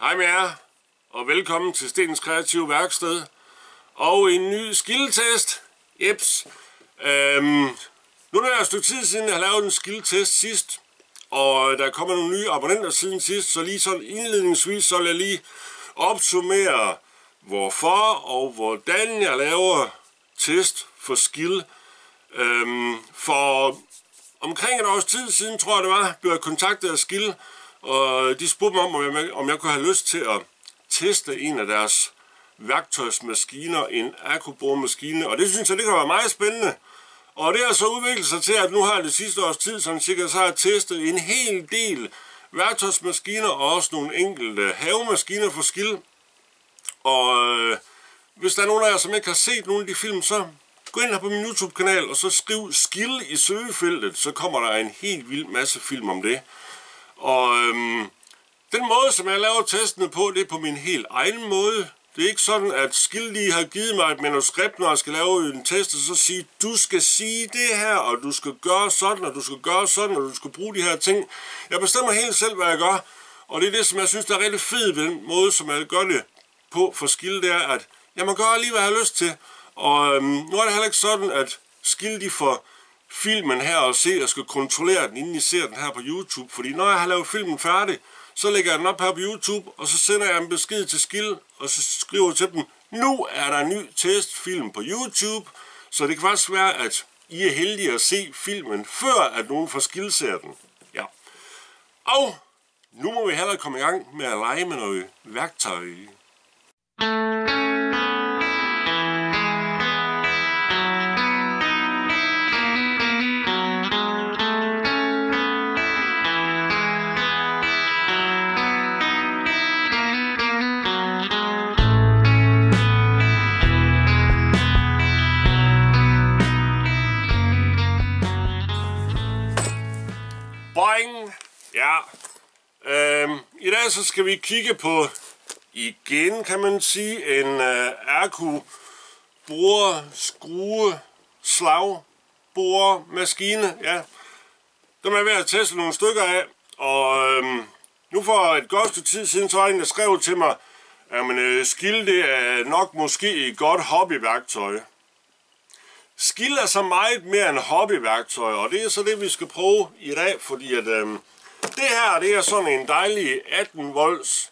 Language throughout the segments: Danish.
Hej med jer, og velkommen til Stenens Kreative Værksted. Og en ny skildtest. Jeps. Øhm, nu er det et stykke tid siden, jeg har lavet en skildtest sidst. Og øh, der kommer nogle nye abonnenter siden sidst, så lige sådan indledningsvis, så vil jeg lige opsummere, hvorfor og hvordan jeg laver test for skill. Øhm, for omkring et års tid siden, tror jeg det var, blev jeg kontaktet af Skill, og de spurgte mig om, om jeg, om jeg kunne have lyst til at teste en af deres værktøjsmaskiner, en akkuboremaskine, og det synes jeg, det kan være meget spændende. Og det har så udviklet sig til, at nu har jeg det sidste års tid, sådan cirka, så har jeg testet en hel del værktøjsmaskiner, og også nogle enkelte havemaskiner for skil. Og øh, hvis der er nogen af jer, som ikke har set nogle af de film, så gå ind her på min YouTube-kanal, og så skriv skill i søgefeltet, så kommer der en helt vild masse film om det. Og øhm, den måde, som jeg laver testene på, det er på min helt egen måde. Det er ikke sådan, at Skill lige har givet mig et manuskript, når jeg skal lave en test, og så sige, du skal sige det her, og du skal gøre sådan, og du skal gøre sådan, og du skal bruge de her ting. Jeg bestemmer helt selv, hvad jeg gør, og det er det, som jeg synes, der er rigtig fedt ved den måde, som jeg gør det på for skilde, det er, at jeg må gøre lige, hvad jeg har lyst til. Og øhm, nu er det heller ikke sådan, at Skill de får filmen her og se, og skal kontrollere den, inden I ser den her på YouTube. Fordi når jeg har lavet filmen færdig, så lægger jeg den op her på YouTube, og så sender jeg en besked til Skill, og så skriver jeg til dem, nu er der en ny testfilm på YouTube, så det kan faktisk være, at I er heldige at se filmen, før at nogen fra Skill ser den. Ja. Og nu må vi hellere komme i gang med at lege med noget værktøj. Boing! Dag så skal vi kigge på, igen kan man sige, en øh, Erku bore, skrue, slag, bore, maskine. Ja. Dem er jeg ved at teste nogle stykker af. Og øhm, nu for et godt stykke tid siden, så var en, der skrev til mig, at øh, skilde det er nok måske et godt hobbyværktøj. Skilde er så meget mere end hobbyværktøj, og det er så det, vi skal prøve i dag, fordi at, øhm, det her det er sådan en dejlig 18 volts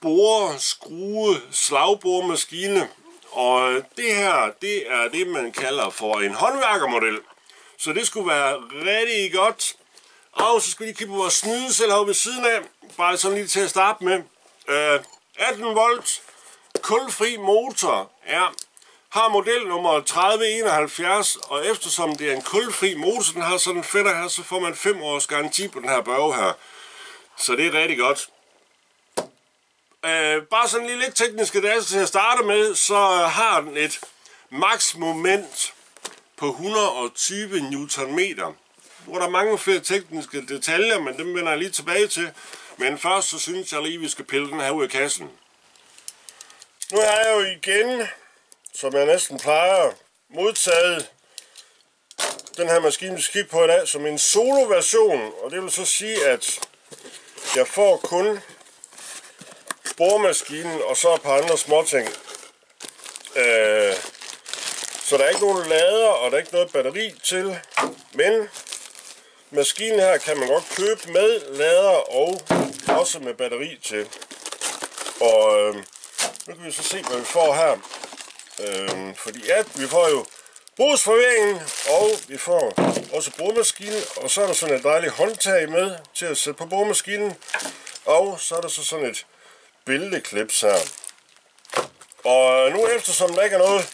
bore, skrue, slagboremaskine, og det her, det er det, man kalder for en håndværkermodel. Så det skulle være rigtig godt. Og så skal vi lige kigge på vores snydesel her ved siden af, bare sådan lige til at starte med. Øh, 18 volt, kulfri motor er har model nummer 3071, og eftersom det er en kulfri motor, den har sådan en fætter her, så får man 5 års garanti på den her børge her. Så det er rigtig godt. Øh, bare sådan lige lidt tekniske data til at starte med, så har den et max moment på 120 Nm. Nu er der mange flere tekniske detaljer, men dem vender jeg lige tilbage til. Men først så synes jeg lige, at vi skal pille den her ud af kassen. Nu er jeg jo igen som jeg næsten plejer, modtaget den her maskine, vi skal kigge på i dag, som en solo-version. Og det vil så sige, at jeg får kun boremaskinen og så et par andre småting. Øh, så der er ikke nogen lader, og der er ikke noget batteri til. Men maskinen her kan man godt købe med lader og også med batteri til. Og øh, nu kan vi så se, hvad vi får her. Øhm, fordi at vi får jo brugsforvirringen, og vi får også boremaskinen, og så er der sådan et dejligt håndtag med til at sætte på boremaskinen, og så er der så sådan et billedklips her. Og nu eftersom der ikke er noget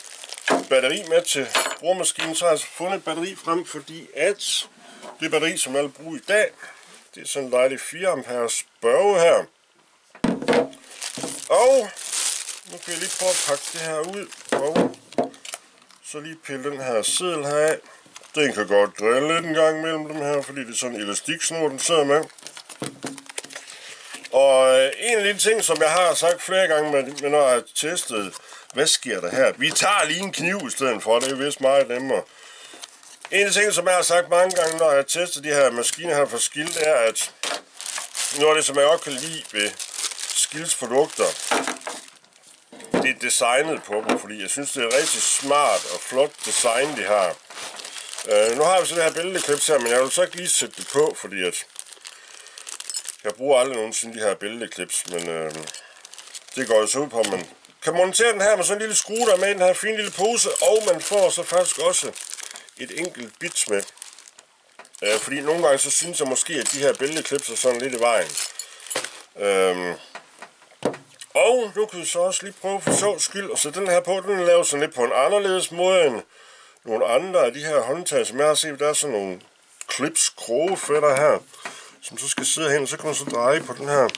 batteri med til boremaskinen, så har jeg altså fundet et batteri frem, fordi at det batteri, som jeg vil bruge i dag, det er sådan en dejlig 4 amperes børge her. Og nu kan jeg lige prøve at pakke det her ud, og så lige pille den her seddel her af. Den kan godt drille lidt en gang mellem dem her, fordi det er sådan en elastiksnor, den sidder med. Og øh, en af de ting, som jeg har sagt flere gange, men når jeg har testet, hvad sker der her? Vi tager lige en kniv i stedet for, det er vist meget nemmere. En af de ting, som jeg har sagt mange gange, når jeg har testet de her maskiner her for skilt, er, at noget af det, som jeg også kan lide ved skildsprodukter, det er designet på dem, fordi jeg synes, det er rigtig smart og flot design, de har. Øh, nu har vi så det her billedeklips her, men jeg vil så ikke lige sætte det på, fordi at jeg bruger aldrig nogensinde de her billedeklips, men øh, det går jo så ud på, man kan montere den her med sådan en lille skrue, der med i den her fine lille pose, og man får så faktisk også et enkelt bits med. Øh, fordi nogle gange så synes jeg måske, at de her billedeklips er sådan lidt i vejen. Øh, og nu kan vi så også lige prøve for så skyld at sætte den her på. Den laver sådan lidt på en anderledes måde end nogle andre af de her håndtag, som jeg har set. Der er sådan nogle clips, krogefætter her, som så skal sidde hen, og så kan man så dreje på den her,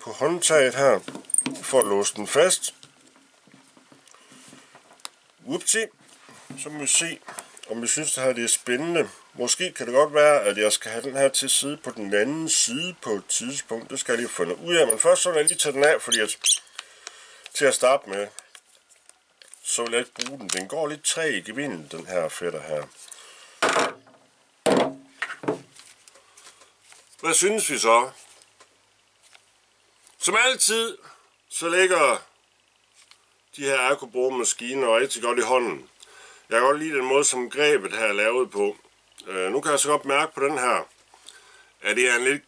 på håndtaget her, for at låse den fast. Upti. Så må vi se, om vi synes, det her det er spændende. Måske kan det godt være, at jeg skal have den her til side på den anden side på et tidspunkt. Det skal jeg lige finde ud af. Men først så vil jeg lige tage den af, fordi at, til at starte med, så vil jeg ikke bruge den. Den går lidt træ i gevinden, den her fætter her. Hvad synes vi så? Som altid, så ligger de her Ergobo-maskiner rigtig godt i hånden. Jeg kan godt lide den måde, som grebet her er lavet på. Øh, nu kan jeg så godt mærke på den her, at det er en lidt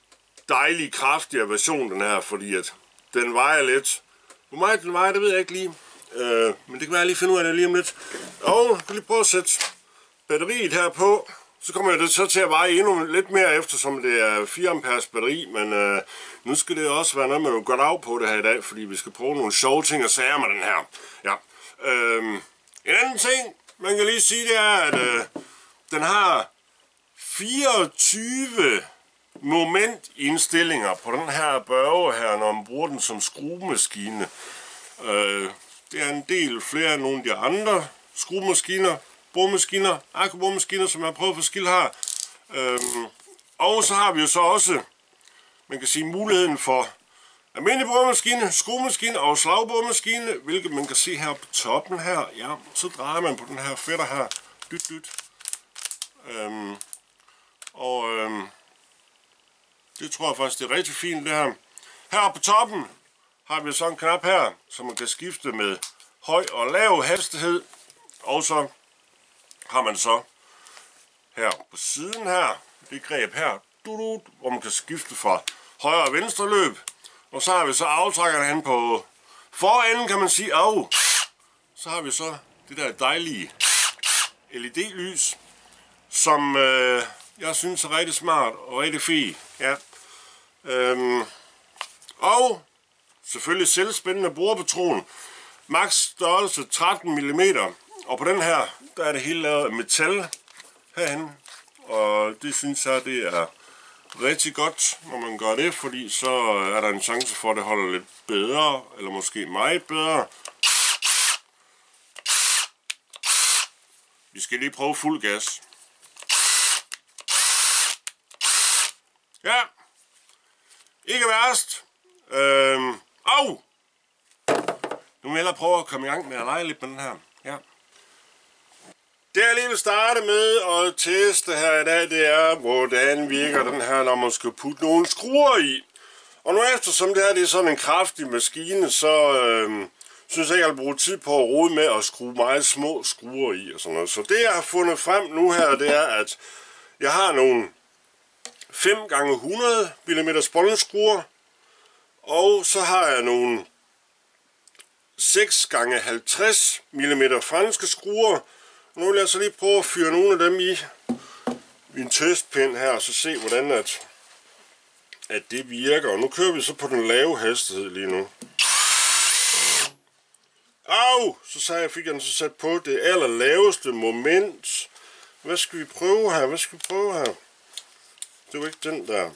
dejlig, kraftigere version, den her, fordi at den vejer lidt. Hvor meget den vejer, det ved jeg ikke lige. Øh, men det kan være, jeg lige finde ud af det lige om lidt. Og jeg kan lige prøve at sætte batteriet her på. Så kommer det så til at veje endnu lidt mere, eftersom det er 4 amperes batteri, men øh, nu skal det også være noget man at godt af på det her i dag, fordi vi skal prøve nogle sjove ting og sager med den her. Ja. Øh, en anden ting, man kan lige sige, det er, at øh, den har 24 momentindstillinger på den her børge her, når man bruger den som skruemaskine. Øh, det er en del flere end nogle af de andre skruemaskiner, boremaskiner, akkuboremaskiner, som jeg har at for skill har. Øhm, og så har vi jo så også, man kan sige, muligheden for almindelig boremaskine, skruemaskine og slagboremaskine, hvilket man kan se her på toppen her. Ja, så drejer man på den her fætter her. Dyt, dyt. Øhm, og øhm, det tror jeg faktisk, det er rigtig fint det her. Her på toppen har vi sådan en knap her, som man kan skifte med høj og lav hastighed. Og så har man så her på siden her, det greb her, hvor man kan skifte fra højre og venstre løb. Og så har vi så aftrækkerne hen på forenden, kan man sige. Og så har vi så det der dejlige LED-lys, som øh, jeg synes er rigtig smart og rigtig fint. Ja. Øhm, og selvfølgelig selvspændende borepatron. Max størrelse 13 mm. Og på den her, der er det hele lavet af metal herhen. Og det synes jeg, det er rigtig godt, når man gør det, fordi så er der en chance for, at det holder lidt bedre, eller måske meget bedre. Vi skal lige prøve fuld gas. Ja, ikke værst. Øhm, au! Nu vil jeg prøve at komme i gang med at lege lidt med den her. Ja. Det jeg lige vil starte med at teste her i dag, det er, hvordan virker den her, når man skal putte nogle skruer i. Og nu eftersom det her det er sådan en kraftig maskine, så øhm, synes jeg ikke, jeg vil bruge tid på at rode med at skrue meget små skruer i og sådan noget. Så det jeg har fundet frem nu her, det er, at jeg har nogle 5 gange 100 mm bollenskruer, og så har jeg nogle 6 gange 50 mm franske skruer. Nu vil jeg så lige prøve at fyre nogle af dem i min testpind her, og så se hvordan at, at det virker. Og nu kører vi så på den lave hastighed lige nu. Au! Så sagde jeg, fik jeg den så sat på det allerlaveste moment. Hvad skal vi prøve her? Hvad skal vi prøve her? Det var ikke den der.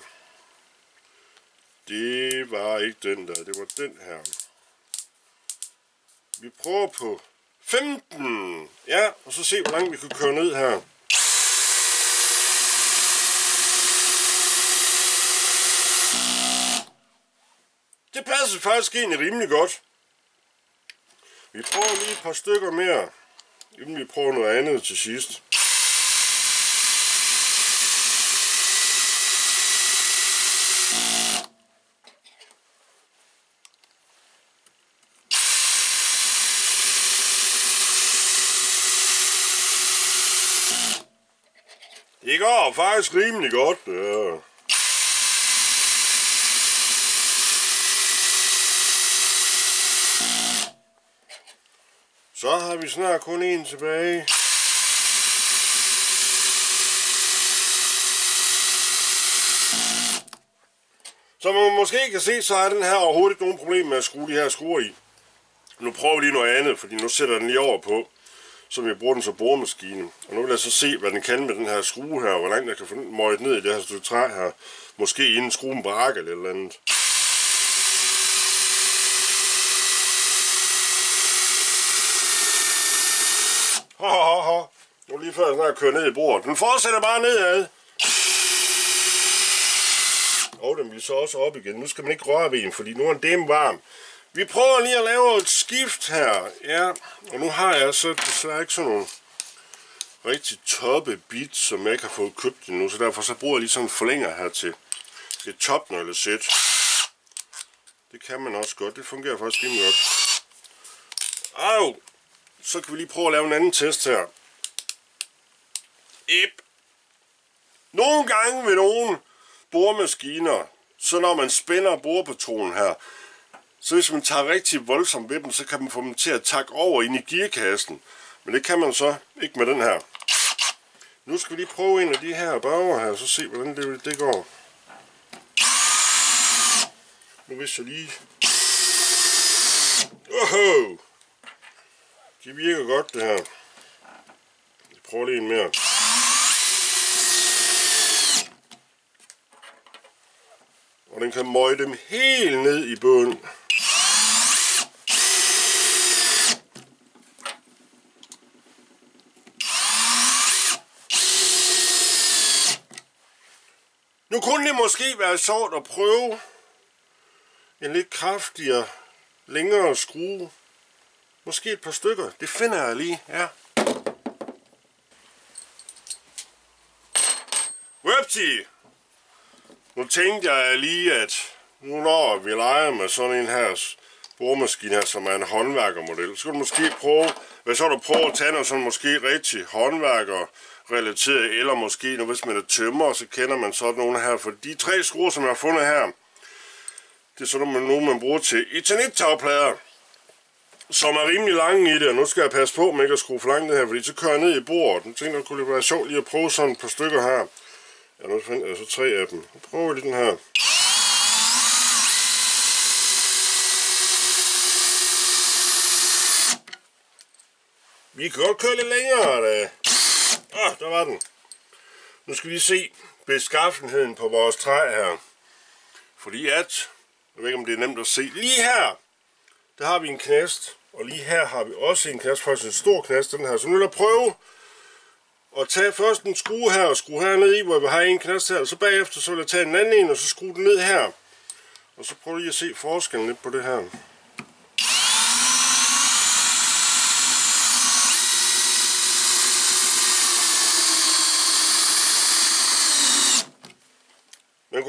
Det var ikke den der. Det var den her. Vi prøver på 15. Ja, og så se, hvor langt vi kunne køre ned her. Det passer faktisk egentlig rimelig godt. Vi prøver lige et par stykker mere, inden vi prøver noget andet til sidst. Det går faktisk rimelig godt. Ja. Så har vi snart kun en tilbage. Som man måske kan se, så er den her overhovedet ikke nogen problem med at skrue de her skruer i. Nu prøver vi lige noget andet, fordi nu sætter den lige over på, som jeg bruger den som boremaskine. Og nu vil jeg så se, hvad den kan med den her skrue her, og hvor langt jeg kan få den møjet ned i det her stykke træ her. Måske inden skruen brækker eller eller andet. Ha, ha, ha. Nu lige før jeg snart kører ned i bordet. Den fortsætter bare nedad. Og den vil så også op igen. Nu skal man ikke røre ved den, fordi nu er den varm. Vi prøver lige at lave et skift her. Ja, og nu har jeg så desværre ikke sådan nogle rigtig toppe bit, som jeg ikke har fået købt endnu. Så derfor så bruger jeg lige sådan en forlænger her til et topnøglesæt. Det kan man også godt. Det fungerer faktisk rimelig godt. Au! Så kan vi lige prøve at lave en anden test her. Ip. Nogle gange ved nogle boremaskiner, så når man spænder borepatronen her, så hvis man tager rigtig voldsomt ved dem, så kan man få dem til at takke over ind i gearkassen. Men det kan man så ikke med den her. Nu skal vi lige prøve en af de her bager her, så se hvordan det, det går. Nu hvis jeg lige... Oho! Det virker godt det her. Jeg prøver lige en mere. Og den kan møge dem helt ned i bunden. Nu kunne det måske være sjovt at prøve en lidt kraftigere, længere skrue. Måske et par stykker. Det finder jeg lige. Ja. Whoopsie! Nu tænkte jeg lige, at nu når vi leger med sådan en her boremaskine her, som er en håndværkermodel, så skulle du måske prøve, hvad så du prøver at tage noget sådan måske rigtig håndværker relateret, eller måske, nu hvis man er tømmer, så kender man sådan nogle her, for de tre skruer, som jeg har fundet her, det er sådan nogle, man bruger til eternit-tagplader, som er rimelig lange i det, og nu skal jeg passe på med ikke at skrue for langt det her, fordi så kører jeg ned i bordet. Nu tænkte jeg, kunne det være sjovt lige at prøve sådan et par stykker her. Ja, nu finder jeg så tre af dem. Nu prøver lige den her. Vi kan godt køre lidt længere, da. Ah, der var den. Nu skal vi se beskaffenheden på vores træ her. Fordi at, jeg ved ikke om det er nemt at se, lige her, der har vi en knast, og lige her har vi også en knast, faktisk en stor knast, den her. Så nu vil jeg prøve at tage først en skrue her og skrue her ned i, hvor vi har en knast her, og så bagefter så vil jeg tage en anden en, og så skrue den ned her. Og så prøver lige at se forskellen lidt på det her.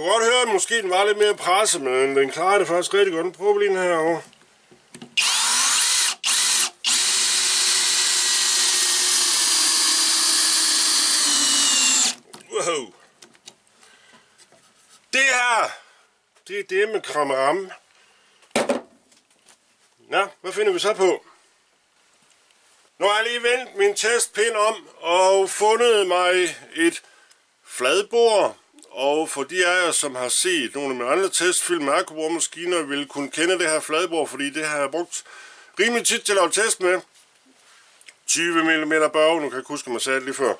Kunne godt høre, at måske den var lidt mere presset, men den klarer det faktisk rigtig godt. Nu prøver vi lige den herovre. Wow. Det her, det er det med krammeram. Nå, hvad finder vi så på? Nu har jeg lige vendt min testpind om og fundet mig et fladbord. Og for de af jer, som har set nogle af mine andre testfilm med akkuboremaskiner, vil kunne kende det her fladbord, fordi det har jeg brugt rimelig tit til at lave test med. 20 mm børge, nu kan jeg ikke huske, at man sagde det lige før.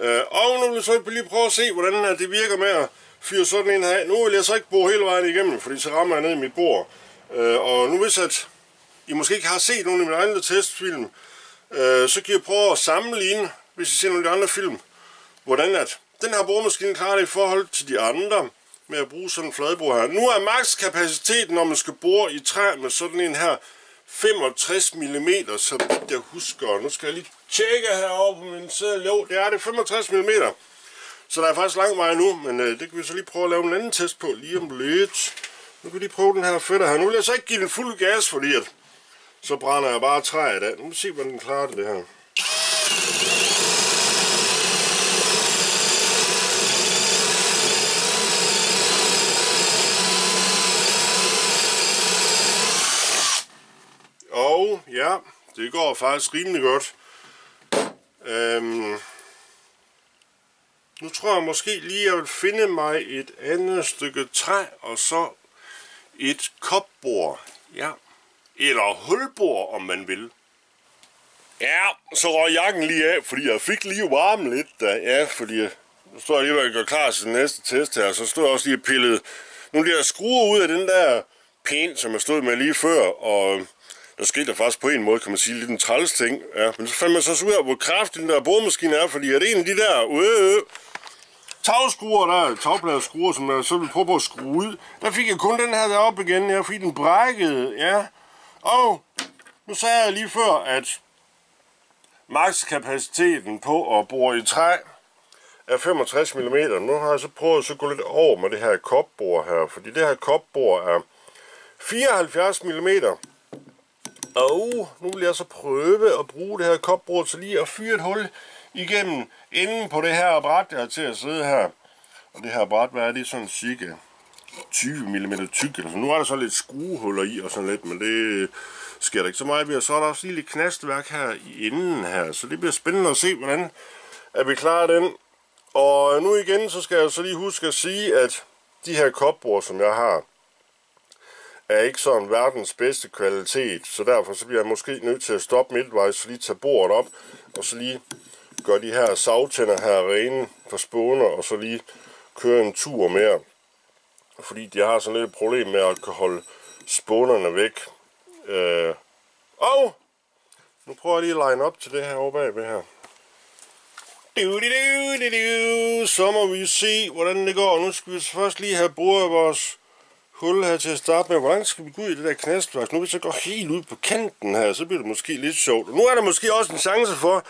Øh, og nu vil jeg så lige prøve at se, hvordan øh, det virker med at fyre sådan en her. Nu vil jeg så ikke bore hele vejen igennem, fordi så rammer jeg ned i mit bord. Øh, og nu hvis at I måske ikke har set nogle af mine andre testfilm, øh, så kan jeg prøve at sammenligne, hvis I ser nogle af de andre film, hvordan at den her boremaskine klarer det i forhold til de andre med at bruge sådan en fladbord her. Nu er makskapaciteten, når man skal bore i træ med sådan en her 65 mm, så jeg husker. Nu skal jeg lige tjekke herovre på min sædel. Jo, det er det 65 mm. Så der er faktisk lang vej nu, men øh, det kan vi så lige prøve at lave en anden test på lige om lidt. Nu kan vi lige prøve den her fætter her. Nu vil jeg så ikke give den fuld gas, fordi at, så brænder jeg bare træet af. Nu må vi se, hvordan den klarer det, det her. Ja, Det går faktisk rimelig godt. Øhm, nu tror jeg måske lige, at jeg vil finde mig et andet stykke træ, og så et kopbord. Ja. Eller hulbord, om man vil. Ja, så røg jakken lige af, fordi jeg fik lige varmen lidt da. Ja, fordi nu står jeg lige og gør klar til den næste test her, så står jeg også lige og pillede nogle der skruer ud af den der pæn, som jeg stod med lige før, og der skete der faktisk på en måde, kan man sige, lidt en træls ting. Ja, men så fandt man så ud af, hvor kraftig den der boremaskine er, fordi at en af de der øh, øh, øh tagskruer der, tagpladeskruer, som jeg så ville prøve på at skrue ud, der fik jeg kun den her deroppe igen, ja, fordi den brækkede, ja. Og nu sagde jeg lige før, at makskapaciteten på at bore i træ er 65 mm. Nu har jeg så prøvet at gå lidt over med det her kopbord her, fordi det her kopbord er 74 mm. Og nu vil jeg så prøve at bruge det her kopbrud til lige at fyre et hul igennem inden på det her bræt, jeg har til at sidde her. Og det her bræt, hvad er det sådan cirka 20 mm tyk. Altså, nu er der så lidt skruehuller i og sådan lidt, men det sker der ikke så meget ved. Og så er der også lige lidt knastværk her i enden her, så det bliver spændende at se, hvordan at vi klarer den. Og nu igen, så skal jeg så lige huske at sige, at de her kopbord, som jeg har, er ikke sådan verdens bedste kvalitet, så derfor så bliver jeg måske nødt til at stoppe midtvejs, så lige tage bordet op, og så lige gøre de her savtænder her rene for spåner, og så lige køre en tur mere. Fordi de har sådan lidt et problem med at kunne holde spånerne væk. Øh, og nu prøver jeg lige at line op til det her over bagved her. Du, du, du, du, du. Så må vi se, hvordan det går. Nu skal vi først lige have brugt vores hul her til at starte med. Hvordan skal vi gå ud i det der knastværk? Nu hvis jeg går helt ud på kanten her, så bliver det måske lidt sjovt. Og nu er der måske også en chance for,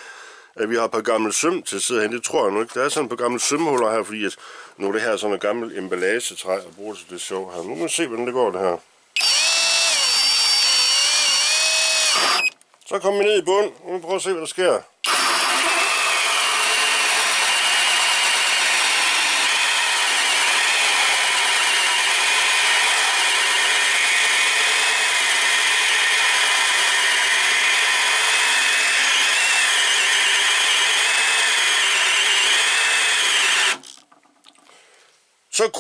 at vi har et par gamle søm til at sidde hen. Det tror jeg nu ikke. Der er sådan et par gamle sømhuller her, fordi at nu er det her sådan et gammelt emballagetræ, og bruger til det sjov her. Nu må vi se, hvordan det går det her. Så kommer vi ned i bund. Nu prøver vi at se, hvad der sker.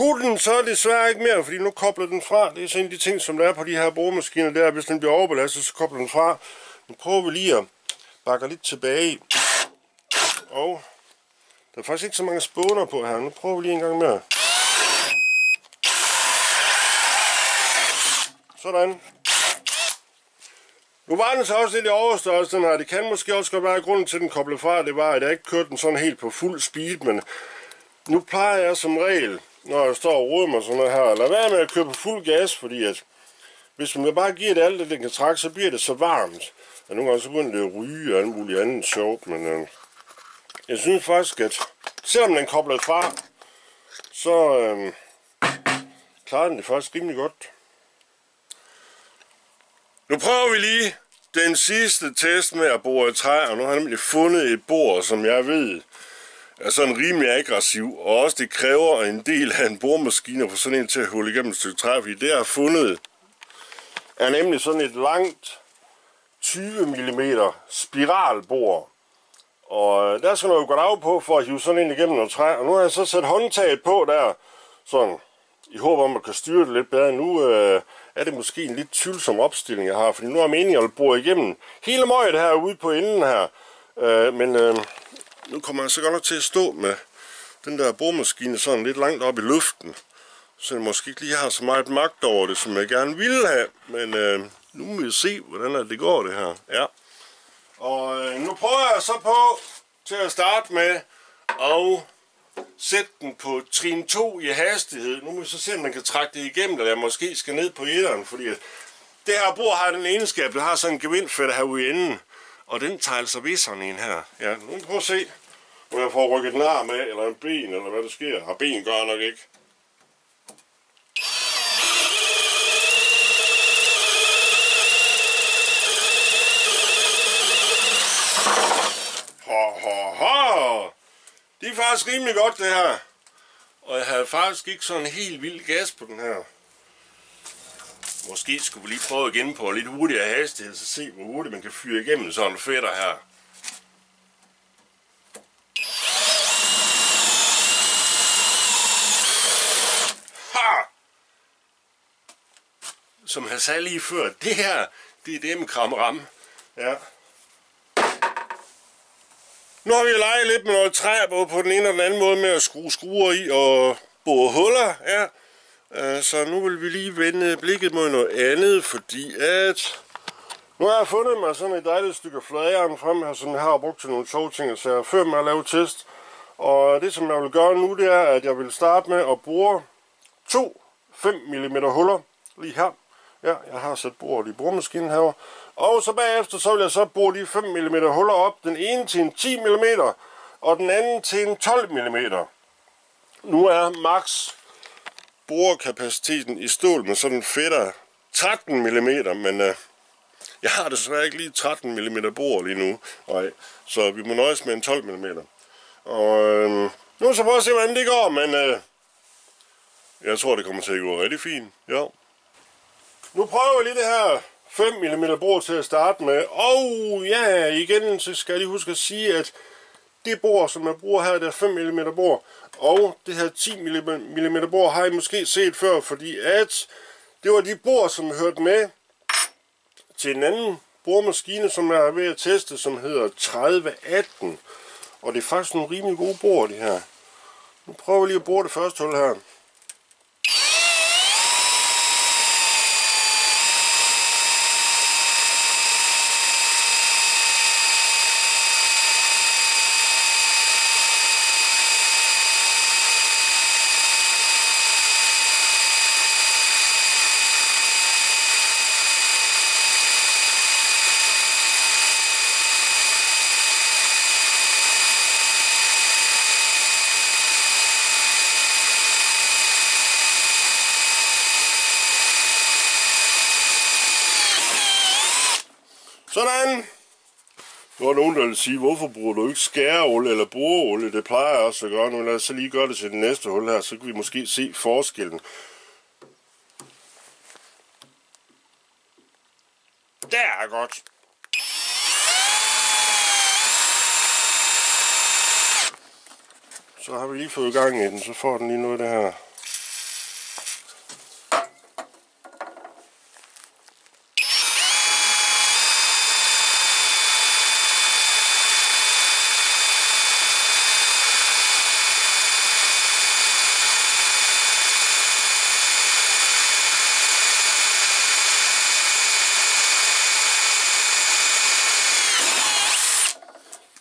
Så kunne den så desværre ikke mere, fordi nu kobler den fra. Det er sådan de ting, som der er på de her boremaskiner der. Hvis den bliver overbelastet, så kobler den fra. Nu prøver vi lige at bakke lidt tilbage. Og der er faktisk ikke så mange spåner på her. Nu prøver vi lige en gang mere. Sådan. Nu var den så også lidt i overstørrelse, den her. Det kan måske også godt være, at grunden til, at den koblede fra, det var, at jeg ikke kørte den sådan helt på fuld speed, men nu plejer jeg som regel når jeg står og roder mig sådan noget her. Lad være med at køre på fuld gas, fordi at hvis man bare giver det alt, det den kan trække, så bliver det så varmt. Og nogle gange så begynder det at ryge og alt muligt andet sjovt, men øh, jeg synes faktisk, at selvom den kobler fra, så øh, klarer den det faktisk rimelig godt. Nu prøver vi lige den sidste test med at bore i træ, og nu har jeg nemlig fundet et bord, som jeg ved er sådan rimelig aggressiv, og også det kræver en del af en boremaskine at få sådan en til at hulle igennem et stykke træ, fordi det jeg har fundet er nemlig sådan et langt 20 mm spiralbord. Og øh, der skal noget godt af på for at hive sådan en igennem noget træ. Og nu har jeg så sat håndtaget på der, sådan i håb om at man kan styre det lidt bedre. Nu øh, er det måske en lidt tvivlsom opstilling, jeg har, fordi nu har meningen, at jeg bore igennem hele møget her ude på enden her. Øh, men øh, nu kommer jeg så godt nok til at stå med den der boremaskine sådan lidt langt op i luften. Så jeg måske ikke lige har så meget magt over det, som jeg gerne ville have. Men øh, nu må vi se, hvordan det går det her. Ja. Og øh, nu prøver jeg så på til at starte med at sætte den på trin 2 i hastighed. Nu må vi så se, om man kan trække det igennem, eller jeg måske skal ned på etteren, fordi at det her bord har den egenskab, det har sådan en gevindfætter herude i enden. Og den tager altså viseren sådan en her. Ja, nu prøver at se, hvor jeg får rykket en arm af, eller en ben, eller hvad der sker. Og ben gør nok ikke. Ho, ho, ho. Det er faktisk rimelig godt, det her. Og jeg havde faktisk ikke sådan helt vild gas på den her. Måske skulle vi lige prøve igen på lidt hurtigere hastighed, så se hvor hurtigt man kan fyre igennem sådan en fætter her. Som han sagde lige før, det her, det er det med kram ram. Ja. Nu har vi leget lidt med noget træ, både på den ene og den anden måde med at skrue skruer i og bore huller. Ja. Øh, så nu vil vi lige vende blikket mod noget andet, fordi at... Nu har jeg fundet mig sådan et dejligt stykke fladjern frem her, som jeg har brugt til nogle sjove ting, så jeg før med at lave test. Og det som jeg vil gøre nu, det er, at jeg vil starte med at bore to 5 mm huller lige her. Ja, jeg har sat bordet i boremaskinen her. Og så bagefter, så vil jeg så bore de 5 mm huller op. Den ene til en 10 mm, og den anden til en 12 mm. Nu er max borekapaciteten i stål med sådan en fætter 13 mm, men øh, jeg har desværre ikke lige 13 mm bor lige nu, Nej, så vi må nøjes med en 12 mm. Og øh, nu så prøve at se, hvordan det går, men øh, jeg tror, det kommer til at gå rigtig fint. Ja. Nu prøver vi lige det her 5 mm bord til at starte med. Og ja, igen, så skal jeg lige huske at sige, at det bord, som jeg bruger her, det er 5 mm bord. Og det her 10 mm bord har I måske set før, fordi at det var de bord, som hørte med til en anden boremaskine, som jeg er ved at teste, som hedder 3018. Og det er faktisk nogle rimelig gode bord, det her. Nu prøver vi lige at bore det første hul her. Sådan. Nu er nogen, der vil sige, hvorfor bruger du ikke skæreolie eller boreolie? Det plejer jeg også at gøre. Nu lad os så lige gøre det til det næste hul her, så kan vi måske se forskellen. Der er godt. Så har vi lige fået gang i den, så får den lige noget af det her.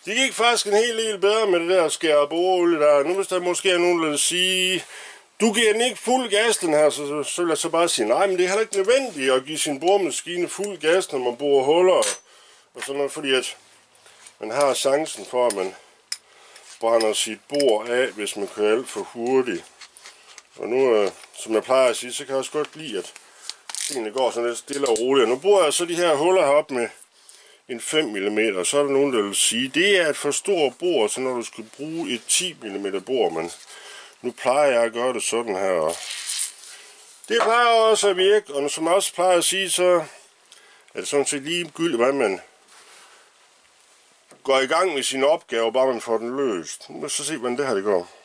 Det gik faktisk en hel del bedre med det der skære borolie der. Nu hvis der måske er nogen, der vil sige, du giver den ikke fuld gas den her, så, så vil jeg så bare sige, nej, men det er heller ikke nødvendigt at give sin boremaskine fuld gas, når man borer huller og sådan noget, fordi at man har chancen for, at man brænder sit bor af, hvis man kører alt for hurtigt. Og nu, øh, som jeg plejer at sige, så kan jeg også godt lide, at tingene går sådan lidt stille og roligt. Og nu bruger jeg så de her huller heroppe med en 5 mm, så er der nogen, der vil sige, det er et for stort bord, så når du skal bruge et 10 mm bord, men nu plejer jeg at gøre det sådan her. Og det plejer også at virke, og som jeg også plejer at sige, så er det sådan set ligegyldigt, hvad man går i gang med sin opgave, bare man får den løst. Nu må så se, hvordan det her det går.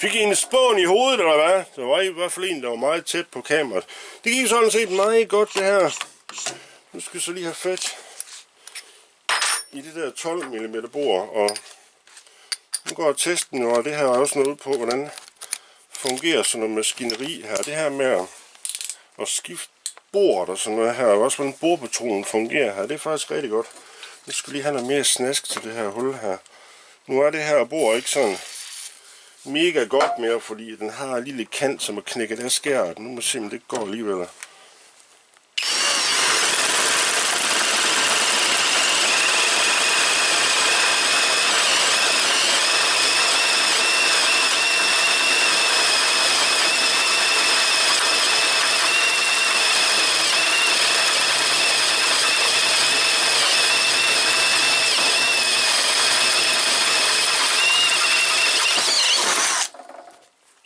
Fik I en spån i hovedet, eller hvad? Der var i hvert fald en, der var meget tæt på kameraet. Det gik sådan set meget godt, det her. Nu skal jeg så lige have fat i det der 12 mm bord, og nu går testen og det her er også noget på, hvordan fungerer sådan noget maskineri her. Det her med at, at skifte bord og sådan noget her, og også hvordan bordpatronen fungerer her, det er faktisk rigtig godt. Nu skal lige have noget mere snask til det her hul her. Nu er det her bord ikke sådan mega godt mere, fordi den har en lille kant, som er knækket af skæret. Nu må vi se, om det går alligevel.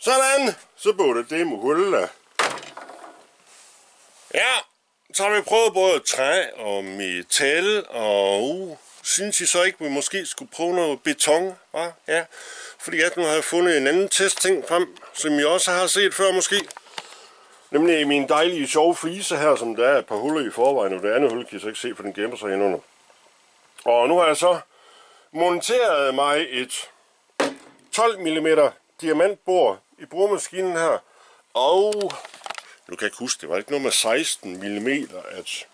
Sådan, så burde det med huller. Ja, så har vi prøvet både træ og metal, og uh, synes I så ikke, vi måske skulle prøve noget beton? Hva? Ja, fordi at nu har jeg fundet en anden testting frem, som I også har set før måske. Nemlig i min dejlige sjove flise her, som der er et par huller i forvejen, og det andet hul kan I så ikke se, for den gemmer sig indunder. Og nu har jeg så monteret mig et 12 mm diamantbord i boremaskinen her, og nu kan jeg ikke huske, det var ikke noget med 16 mm, at...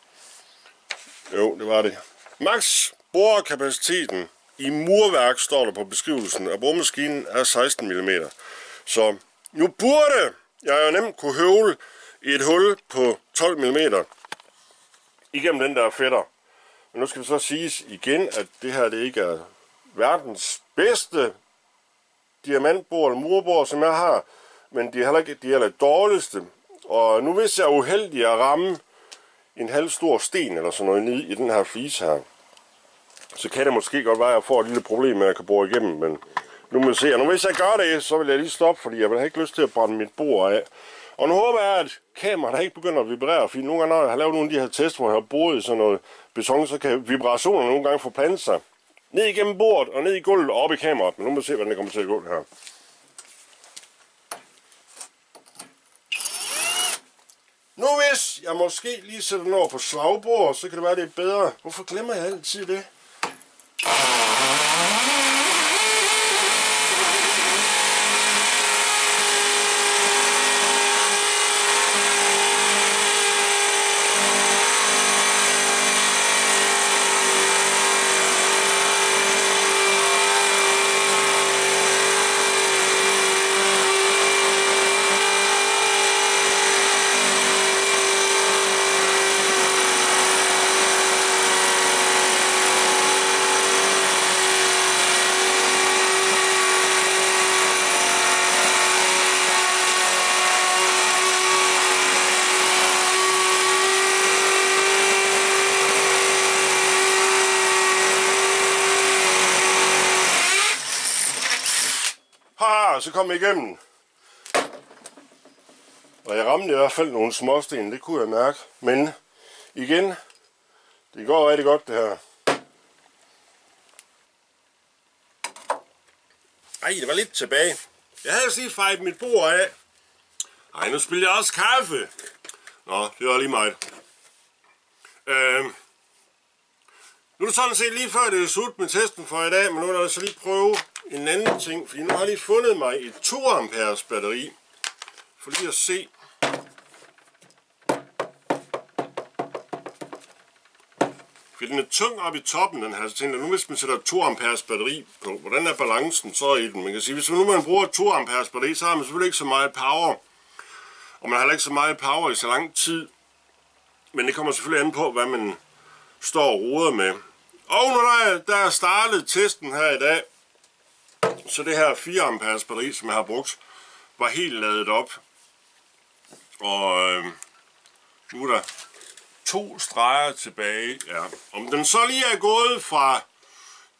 Jo, det var det. Max borekapaciteten i murværk, står der på beskrivelsen, af boremaskinen er 16 mm. Så nu burde jeg jo nemt kunne høvle i et hul på 12 mm igennem den der fætter. Men nu skal det så siges igen, at det her det ikke er verdens bedste diamantbord eller murbord, som jeg har, men de er heller ikke de aller det dårligste. Og nu hvis jeg er uheldig at ramme en halv stor sten eller sådan noget nede i den her flis her, så kan det måske godt være, at jeg får et lille problem med, at jeg kan bore igennem, men nu må vi se. Og nu hvis jeg gør det, så vil jeg lige stoppe, fordi jeg vil have ikke lyst til at brænde mit bord af. Og nu håber jeg, at kameraet ikke begynder at vibrere, fordi nogle gange, når jeg har lavet nogle af de her tests, hvor jeg har boet i sådan noget beton, så kan vibrationer nogle gange få sig ned igennem bordet og ned i gulvet og op i kameraet. Men nu må vi se, hvordan det kommer til at gå det her. Nu hvis jeg måske lige sætter den over på slagbord, så kan det være, det er bedre. Hvorfor glemmer jeg altid det? Kom igennem. Og jeg ramte i hvert fald nogle småsten, det kunne jeg mærke. Men igen, det går rigtig godt det her. Ej, det var lidt tilbage. Jeg havde lige fejret mit bord af. Ej, nu spiller jeg også kaffe. Nå, det var lige meget. Øhm, nu er det sådan set lige før det er slut med testen for i dag, men nu er jeg så lige prøve en anden ting, fordi nu har jeg lige fundet mig et 2 amperes batteri. For lige at se. Fordi den er tung op i toppen, den her. Så tænker jeg, nu hvis man sætter 2 amperes batteri på, hvordan er balancen så i den? Man kan sige, hvis nu man bruger 2 amperes batteri, så har man selvfølgelig ikke så meget power. Og man har heller ikke så meget power i så lang tid. Men det kommer selvfølgelig an på, hvad man står og roder med. Og når der er, der er startet testen her i dag, så det her 4 amperes batteri, som jeg har brugt, var helt ladet op. Og øh, nu er der to streger tilbage. Ja. Om den så lige er gået fra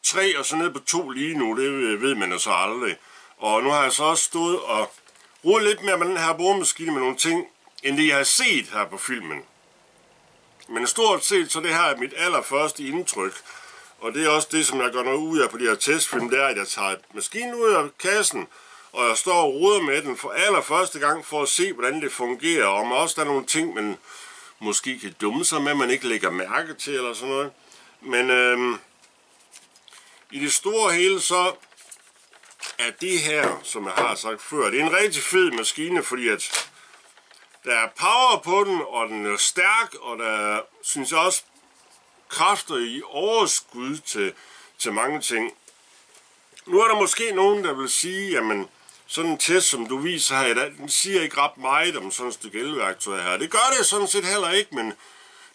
3 og så ned på 2 lige nu, det ved man jo så aldrig. Og nu har jeg så også stået og rodet lidt mere med den her boremaskine med nogle ting, end det jeg har set her på filmen. Men stort set, så det her er mit allerførste indtryk. Og det er også det, som jeg gør noget ud af på de her testfilm, det er, at jeg tager maskinen ud af kassen, og jeg står og ruder med den for allerførste gang for at se, hvordan det fungerer, og om også der er nogle ting, man måske kan dumme sig med, man ikke lægger mærke til, eller sådan noget. Men øhm, i det store hele, så er det her, som jeg har sagt før, det er en rigtig fed maskine, fordi at der er power på den, og den er stærk, og der synes jeg også kræfter i overskud til, til mange ting. Nu er der måske nogen, der vil sige, jamen sådan en test, som du viser her i dag, den siger ikke ret meget om sådan et stykke elværktøj her. Det gør det sådan set heller ikke, men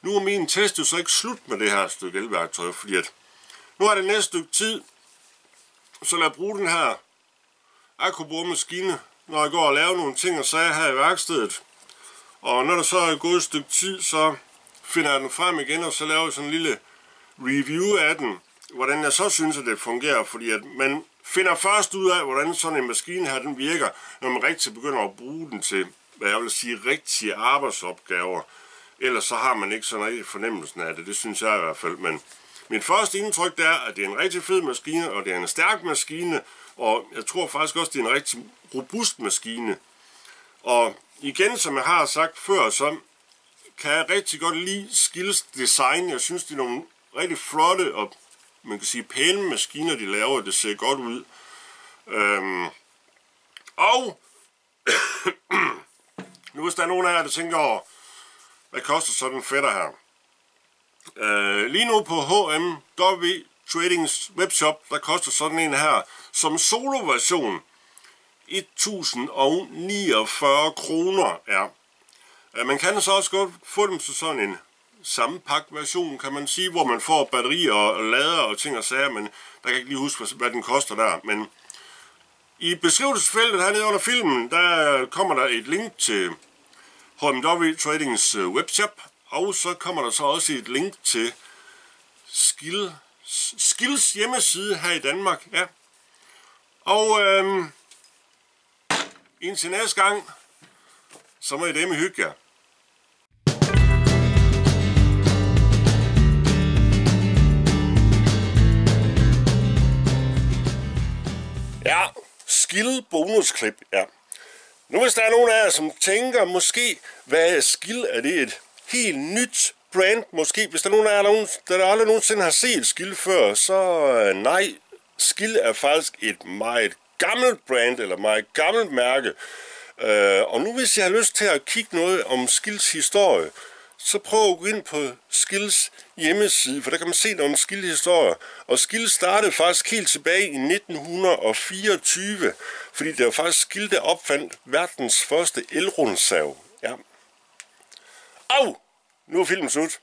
nu er min test jo så ikke slut med det her stykke elværktøj, fordi at nu er det næste stykke tid, så lad bruge den her akkuboremaskine, når jeg går og laver nogle ting og sager her i værkstedet. Og når der så er gået et stykke tid, så finder jeg den frem igen, og så laver jeg sådan en lille review af den. hvordan jeg så synes, at det fungerer, fordi at man finder først ud af, hvordan sådan en maskine her den virker, når man rigtig begynder at bruge den til, hvad jeg vil sige, rigtige arbejdsopgaver. Ellers så har man ikke sådan rigtig fornemmelsen af det, det synes jeg i hvert fald. Men mit første indtryk det er, at det er en rigtig fed maskine, og det er en stærk maskine, og jeg tror faktisk også, det er en rigtig robust maskine. Og igen, som jeg har sagt før, så kan jeg rigtig godt lide Skills design. Jeg synes, det er nogle rigtig flotte og man kan sige pæne maskiner, de laver. Det ser godt ud. Øhm, og nu hvis der er nogen af jer, der tænker over, hvad koster sådan en fætter her? Øh, lige nu på HMW Tradings webshop, der koster sådan en her som solo-version 1049 kroner er. Ja man kan så også godt få dem til sådan en sammenpakket version, kan man sige, hvor man får batterier og lader og ting og sager, men der kan jeg ikke lige huske, hvad den koster der. Men i beskrivelsesfeltet hernede under filmen, der kommer der et link til HMW Tradings øh, webshop, og så kommer der så også et link til Skill, Skills hjemmeside her i Danmark. Ja. Og øhm, indtil næste gang, så må I dem hygge jer. Ja, skill bonusklip, ja. Nu hvis der er nogen af jer, som tænker, måske, hvad er skill? Er det et helt nyt brand? Måske, hvis der er nogen af jer, der, der aldrig nogensinde har set skill før, så øh, nej, skill er faktisk et meget gammelt brand, eller meget gammelt mærke. Øh, og nu hvis jeg har lyst til at kigge noget om Skills historie, så prøv at gå ind på Skills hjemmeside, for der kan man se nogle skildhistorier. Og Skills startede faktisk helt tilbage i 1924, fordi det var faktisk Skill, der opfandt verdens første elrundsav. Ja. Au! Nu er filmen slut.